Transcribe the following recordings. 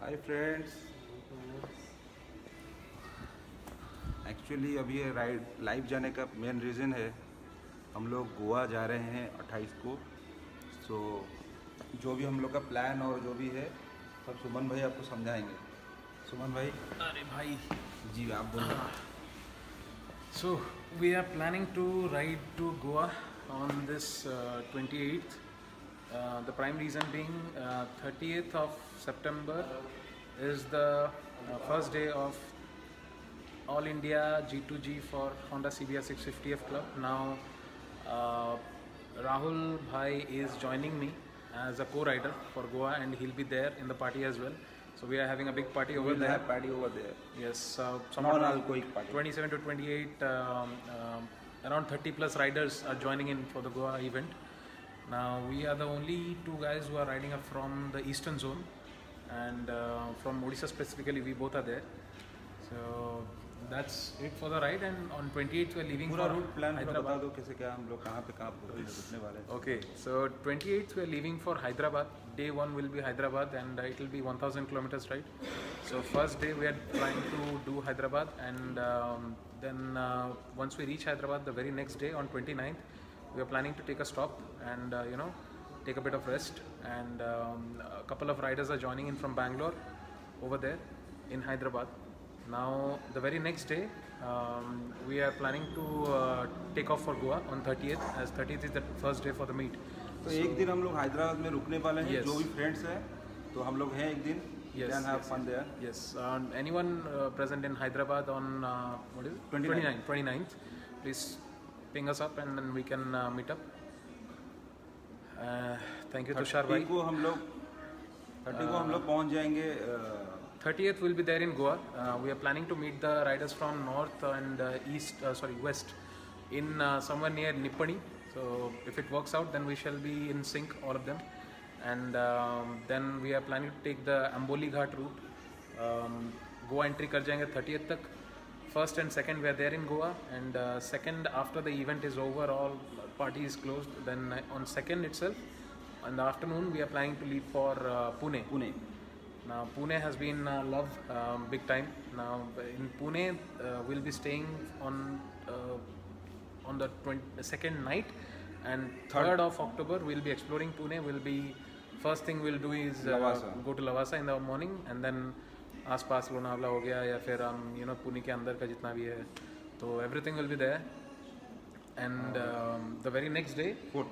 Hi friends actually अभी ये ride live जाने का मेन रीज़न है। हम लोग गोवा जा रहे हैं 28 को। सो so, जो भी हम लोग का प्लान और जो भी है सब सुमन भाई आपको समझाएँगे। सुमन भाई? अरे भाई। जी आप बोलो। So we are planning to ride to Goa on this uh, 28th. Uh, the prime reason being uh, 30th of September is the uh, first day of All India G2G for Honda CBR 650F Club. Now uh, Rahul Bhai is joining me as a co-rider for Goa and he'll be there in the party as well. So we are having a big party over We'll there. have party over there. Yes, uh, Small somewhat alcoholic party. 27 to 28, um, um, around 30 plus riders are joining in for the Goa event. Now we are the only two guys who are riding up from the eastern zone, and uh, from Odisha specifically, we both are there. So that's it for the ride, and on 28th we are leaving पूरा for route plan बता Hyderabad. दो कैसे क्या हम लोग कहाँ पे कहाँ रुकने रुकने वाले हैं Okay, so 28th we are leaving for Hyderabad. Day one will be Hyderabad and uh, it will be 1000 kilometers ride. So first day we are trying to do Hyderabad and um, then uh, once we reach Hyderabad the very next day on 29th we are planning to take a stop and uh, you know take a bit of rest and um, a couple of riders are joining in from Bangalore over there in Hyderabad. Now the very next day um, we are planning to uh, take off for Goa on 30th as 30th is the first day for the meet. तो एक दिन हम लोग हैदराबाद में रुकने वाले हैं Yes. जो भी फ्रेंड्स हैं तो हम लोग हैं एक दिन Yes, can have yes, fun there Yes, um, anyone uh, present in Hyderabad on uh, what is it? 29th. 29th, 29th, please ping us up and then we can uh, meet up. Uh, thank you, Tushar thirty bhai. को हम लोग thirty को हम लोग पहुंच जाएंगे अ, 30th will be there in Goa. Uh, we are planning to meet the riders from north and uh, east, uh, sorry, west, in uh, somewhere near Nippani. So if it works out, then we shall be in sync, all of them. And um, then we are planning to take the Amboli Ghat route. Um, Goa entry कर जाएंगे 30th तक. First and second we are there in Goa, and uh, second after the event is over, all party is closed. Then uh, on second itself, in the afternoon we are planning to leave for uh, Pune. Pune Now Pune has been uh, love um, big time. Now in Pune uh, we'll be staying on uh, on the 20, second night and Third. third of October we'll be exploring Pune. We'll be first thing we'll do is uh, go to Lavasa in the morning and then आस पास लोनावला हो गया या फिर हम you know Pune के अंदर का जितना भी है तो everything will be there and the very next day fourth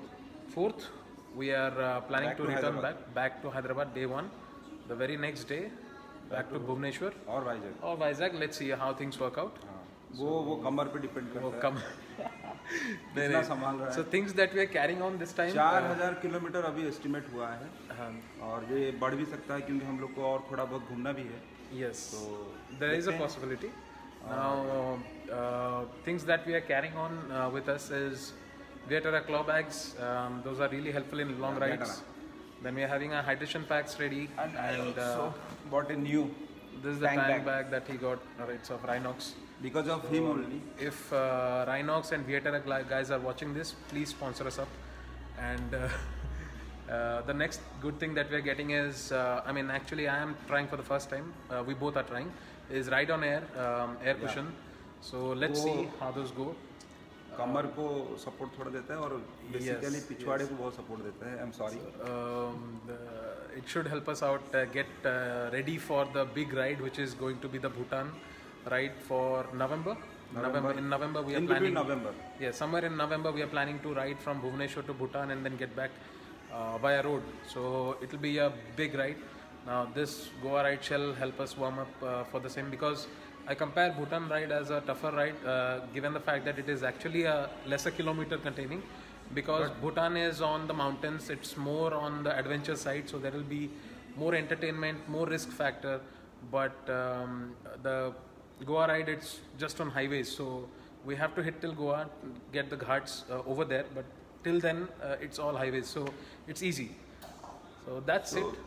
fourth we are planning to return back back to Hyderabad day one the very next day back to Bhubaneswar और वाइजैक और Vizag let's see how things work out वो वो कमर पे depend करता kilometre अभी estimate हुआ है। और ये बढ़ भी सकता है क्योंकि हम लोग को और थोड़ा बहुत घूमना भी है। Yes. So there is a possibility. Now, uh, things that we are carrying on uh, with us is Viaterra claw bags. Um, those are really helpful in long yeah, rides. Then we are having our hydration packs ready. And, uh, and uh, bought a new. This is the tank, tank bag. bag. that he got. Uh, it's of Rynox. Because of so him only. If uh, Rynox and Viaterra guys are watching this, please sponsor us up. And. Uh, uh, uh, the next good thing that we are getting is, uh, I mean, actually, I am trying for the first time. Uh, we both are trying. Is ride on air, um, air Yeah. cushion. So let's वो- see how those go. कमर को support थोड़ा देता है और basically Yes, पिछवाड़े yes. को बहुत support देता है I am sorry Um, the, it should help us out uh, get uh, ready for the big ride, which is going to be the Bhutan ride for November. November. In November, we are in between planning. November Yeah, somewhere in November we are planning to ride from Bhubaneswar to Bhutan and then get back uh, via road. So it will be a big ride. Now this Goa ride shall help us warm up uh, for the same because I compare Bhutan ride as a tougher ride uh, given the fact that it is actually a lesser kilometer containing because Bhutan is on the mountains. It's more on the adventure side, so there will be more entertainment, more risk factor. But um, the Goa ride, it's just on highways, so we have to hit till Goa, get the ghats uh, over there. But till then, uh, it's all highways, so it's easy. So that's तो it.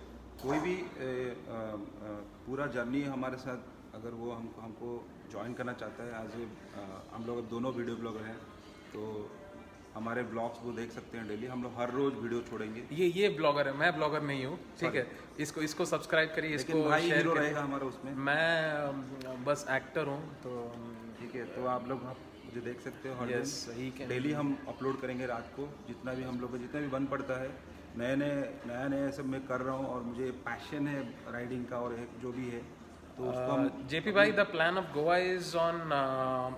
कोई भी ए, अ, अ, पूरा journey हमारे साथ अगर वो हम हमको ज्वाइन करना चाहता है एज ए हम लोग अब दोनों वीडियो ब्लॉगर हैं तो हमारे ब्लॉग्स वो देख सकते हैं डेली हम लोग हर रोज वीडियो छोड़ेंगे। ये ये ब्लॉगर है मैं ब्लॉगर नहीं हूँ ठीक है। इसको इसको सब्सक्राइब करिए इसको भाई शेयर हीरो रहेगा हमारा उसमें। मैं बस एक्टर हूँ तो ठीक है तो आप लोग जो देख सकते हो हर yes, दिन डेली हम अपलोड करेंगे रात को जितना भी हम लोग जितना भी बन पड़ता है। नए नए नया नया सब मैं कर रहा हूँ और मुझे पैशन है राइडिंग का और जो भी है तो उसको हम जेपी भाई the plan of Goa is on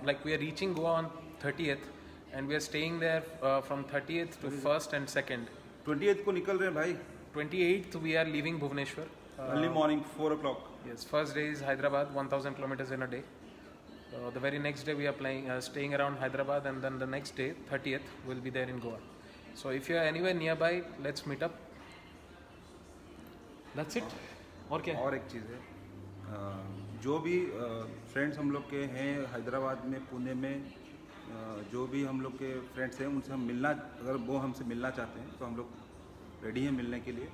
like we are reaching Goa on thirty and we are staying there from thirty to first and second twenty को निकल रहे हैं भाई। Twenty eight we are leaving Bhubaneswar early morning four o'clock first day is Hyderabad one thousand kilometres in a day Uh, the very next day we are playing, uh, staying around Hyderabad, and then the next day, 30th, we'll be there in Goa. So if you are anywhere nearby, let's meet up. That's it. और क्या और एक चीज़ है अ, जो भी friends हम लोग के हैं हैदराबाद में पुणे में जो भी हम लोग के फ्रेंड्स हैं उनसे हम मिलना अगर वो हमसे मिलना चाहते हैं तो हम लोग रेडी हैं मिलने के लिए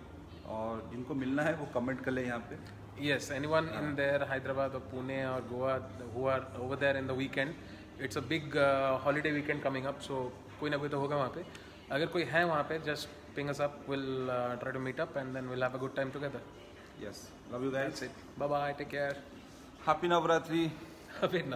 और जिनको मिलना है वो कमेंट कर ले यहाँ पे Yes, anyone in there, Hyderabad or Pune or Goa, who are over there in the weekend, it's a big uh, holiday weekend coming up, so कोई ना कोई तो होगा वहाँ पे अगर कोई है वहाँ पे just ping us up, we'll uh, try to meet up and then we'll have a good time together. Yes love you guys That's it. Bye bye, take care. Happy Navratri Wait,